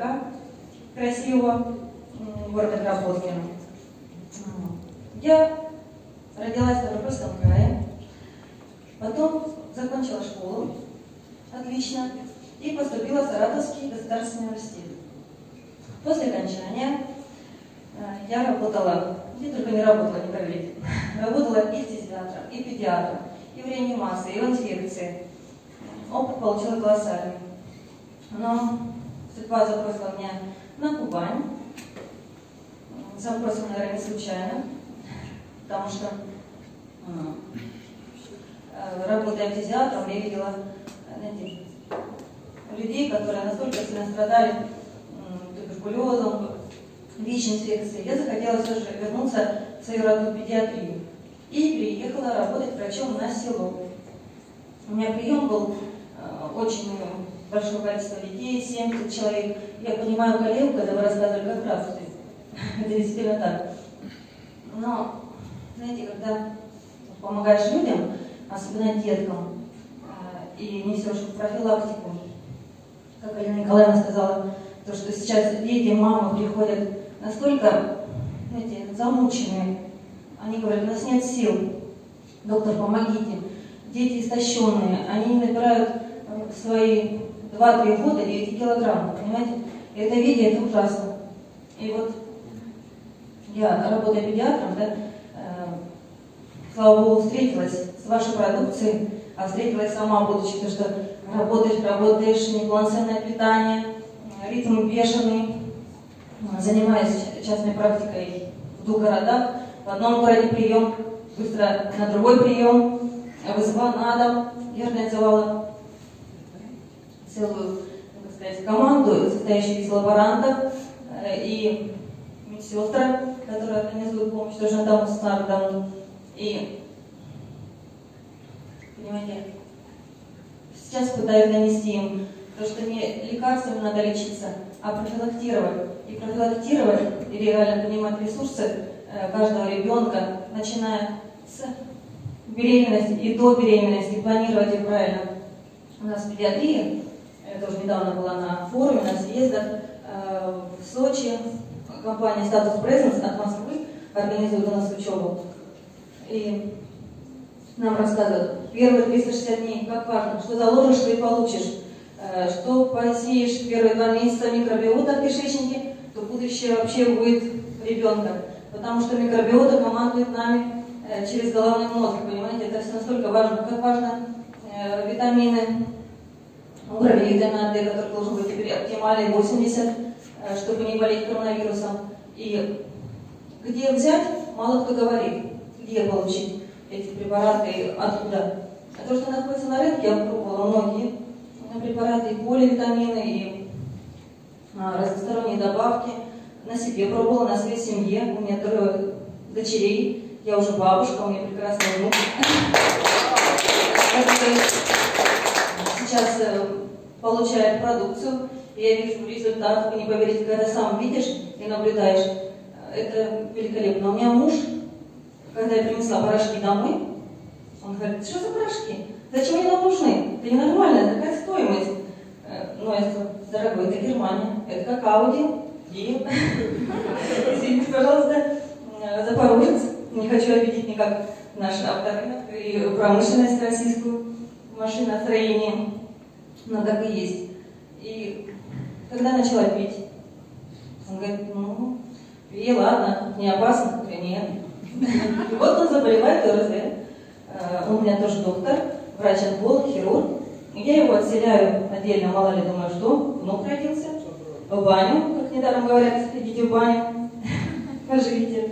городка красивого, города Кропоткина. Я родилась в Ставропольском крае, потом закончила школу, отлично, и поступила в Саратовский государственный университет. После окончания э, я работала, где только не работала, не поверите, работала и фтизиатром, и педиатром, и в реанимации, и в инфекции. Опыт получила колоссальный. Но судьба забросила меня на Кубань. Забросила, наверное, не случайно, потому что э, работая фтизиатром, я видела знаете, людей, которые настолько сильно страдали туберкулезом, ВИЧ-инфекцией. Я захотела все же вернуться в свою родную педиатрию и приехала работать врачом на село. У меня прием был э, очень большое количество детей, 70 человек. Я понимаю коллегу, когда вы рассказывали, как раз это действительно так. Но, знаете, когда помогаешь людям, особенно деткам, э, и несешь профилактику, как Алина Николаевна сказала, то, что сейчас дети, мамы приходят настолько, знаете, замученные. Они говорят, у нас нет сил, доктор, помогите. Дети истощенные, они набирают свои 2-3 года 9 килограмм, понимаете? Это виде, это ужасно. И вот я, работая педиатром, да, э, слава Богу, встретилась с вашей продукцией, а встретилась сама, будучи, то, что работаешь, работаешь, неполноценное питание, ритм бешеный, занимаюсь частной практикой в двух городах. В одном городе прием, быстро на другой прием, вызывала на дом. Я организовала целую, так сказать, команду, состоящую из лаборантов э, и медсестра, которая организует помощь тоже на дому с нардом. И, понимаете, сейчас пытаюсь донести им, то, что не лекарствами надо лечиться, а профилактировать. И профилактировать, и реально понимать ресурсы э, каждого ребенка, начиная с беременности и до беременности, планировать их правильно. У нас в педиатрии, я тоже недавно была на форуме, на съездах э, в Сочи, компания Status Presence от Москвы организует у нас учебу. И нам рассказывают, первые 360 дней, как важно, что заложишь, что и получишь. Э, что посеешь первые два месяца микробиота в кишечнике, то будущее вообще будет ребенка. Потому что микробиота командует нами э, через головной мозг, понимаете? Это все настолько важно. Как важно витамины, уровень витамина D, который должен быть теперь оптимальный 80, чтобы не болеть коронавирусом. И где взять, мало кто говорит, где получить эти препараты, откуда. А то, что находится на рынке, я пробовала многие, препараты, и поливитамины, и а, разносторонние добавки. На себе пробовала, на своей семье. У меня трое дочерей. Я уже бабушка, у меня прекрасный внук. Сейчас получает продукцию, я вижу результат. Вы не поверите, когда сам видишь и наблюдаешь. Это великолепно. У меня муж, когда я принесла порошки домой, он говорит, что за порошки? Зачем они нам нужны? Это ненормально, такая стоимость. Э, ну, сказала, дорогой, это Германия, это как Ауди, и... Извините, пожалуйста, э, Запорожец. Не хочу обидеть никак наш авторынок и промышленность российскую, машиностроение, но так и есть. И когда начала пить, он говорит, ну, и ладно, не опасно, нет. И вот он заболевает ОРЗ. Э, у меня тоже доктор, врач-онколог, хирург. Я его отселяю отдельно, мало ли, думаю, что внук родился, в баню, как недаром говорят, идите в баню, поживите,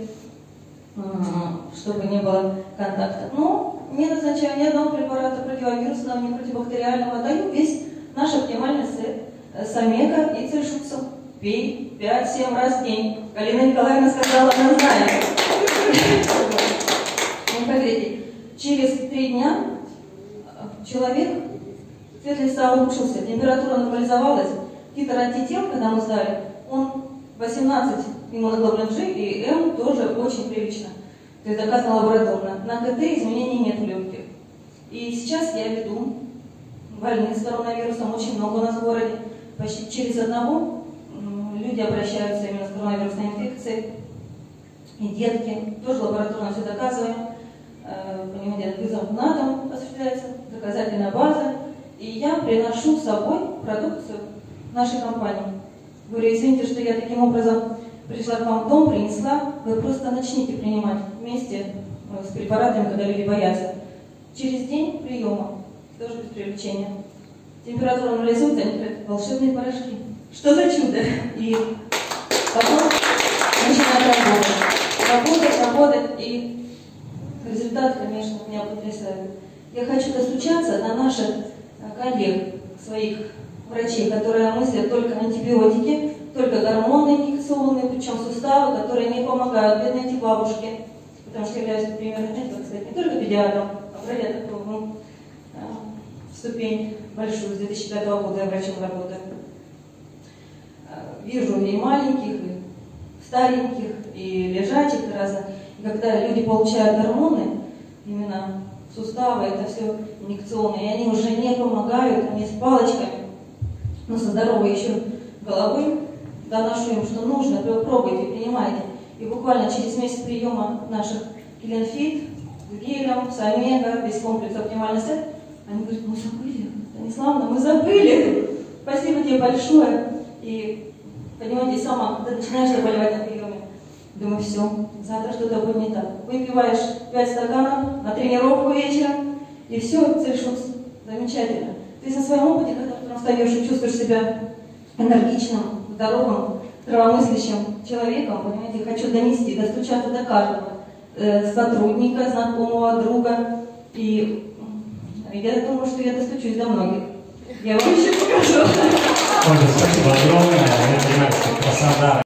чтобы не было контакта. Но не назначаю ни одного препарата противовирусного, ни противобактериального, даю весь наш оптимальный сет Самека и цельшуцу. Пей 5-7 раз в день. Галина Николаевна сказала, она знает. Не поверите, через три дня человек, цвет листа улучшился, температура нормализовалась, титр антител, когда мы сдали, он 18 иммуноглобулин G и М тоже очень прилично. То есть доказано лабораторно. На КТ изменений нет в легких. И сейчас я веду больных с коронавирусом, очень много у нас в городе. Почти через одного люди обращаются именно с коронавирусной инфекцией, и детки. Тоже лабораторно все доказываем. Э, понимаете, вызов на дом осуществляется, доказательная база. И я приношу с собой продукцию нашей компании. Говорю, извините, что я таким образом пришла к вам в дом, принесла, вы просто начните принимать вместе э, с препаратами, когда люди боятся. Через день приема, тоже без привлечения. Температура нормализуется, они говорят, волшебные порошки. Что за чудо? И потом начинает работать. Работать, работать, и результат, конечно, меня потрясает. Я хочу достучаться до наших э, коллег, своих врачей, которые мыслят только антибиотики, только гормоны инъекционные, причем суставы, которые не помогают бедной эти бабушки, потому что являюсь, например, знаете, не только педиатром, а такую ну, ступень большую, с 2005 года я врачом работаю. Вижу и маленьких, и стареньких, и лежачих разных. И когда люди получают гормоны, именно суставы, это все инъекционные, и они уже не помогают, они с палочками, но со здоровой еще головой доношу им, что нужно, пробуйте, принимайте. И буквально через месяц приема наших Киленфит с гелем, с омега, весь комплекс оптимальный сет, они говорят, мы забыли, Станиславна, мы забыли. Спасибо тебе большое. И, понимаете, сама, когда начинаешь заболевать на приеме, думаю, все, завтра что-то будет не так. Выпиваешь 5 стаканов на тренировку вечером, и все, совершилось замечательно. Ты на своем опыте, когда утром встаешь и чувствуешь себя энергичным, здоровым, здравомыслящим человеком, понимаете, хочу донести, достучаться до каждого э, сотрудника, знакомого, друга. И я думаю, что я достучусь до многих. Я вам еще покажу. Ольга, спасибо огромное. Что красота